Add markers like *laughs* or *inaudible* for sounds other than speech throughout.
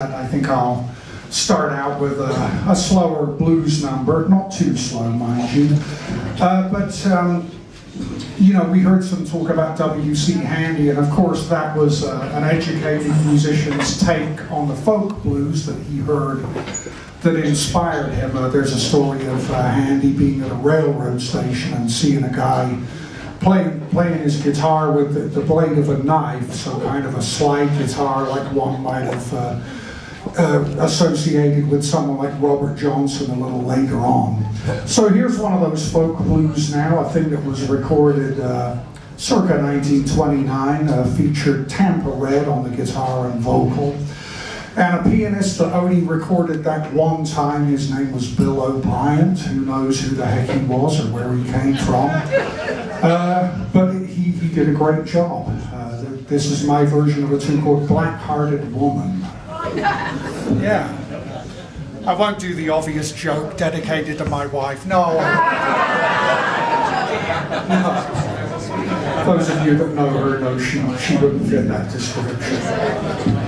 I think I'll start out with a, a slower blues number, not too slow, mind you. Uh, but, um, you know, we heard some talk about W.C. Handy, and of course that was uh, an educated musician's take on the folk blues that he heard that inspired him. Uh, there's a story of uh, Handy being at a railroad station and seeing a guy playing, playing his guitar with the, the blade of a knife, so kind of a slide guitar like one might have uh, uh, associated with someone like Robert Johnson a little later on. So here's one of those folk blues now, a thing that was recorded uh, circa 1929, uh, featured Tampa Red on the guitar and vocal. And a pianist that only recorded that one time, his name was Bill O'Brien. Who knows who the heck he was or where he came from. *laughs* Uh, but he, he did a great job. Uh, this is my version of a tune called Black Hearted Woman. Yeah. I won't do the obvious joke dedicated to my wife. No. *laughs* no. Those of you that know her know she, she wouldn't fit that description.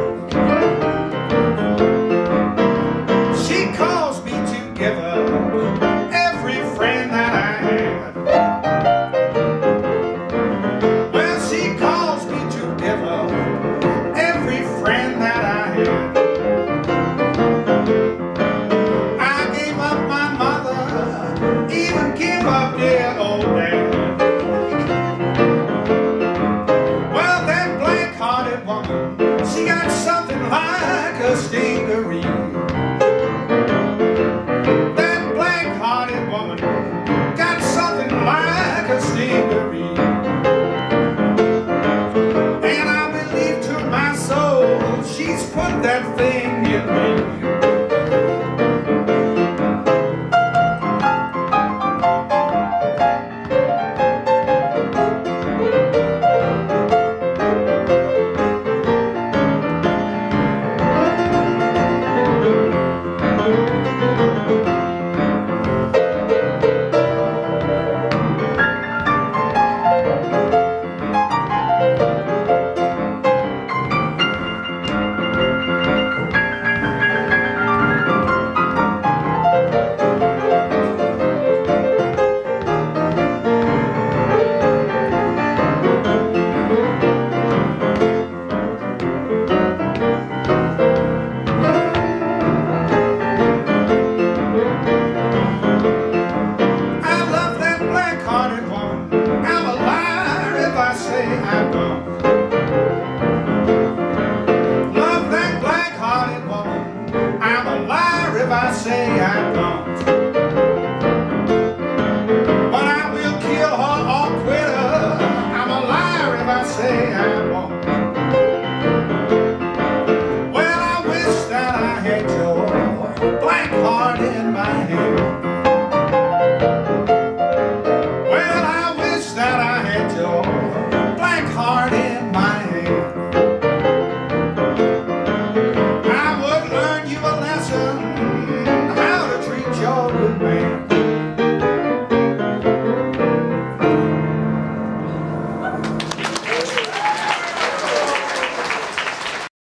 if I say I don't.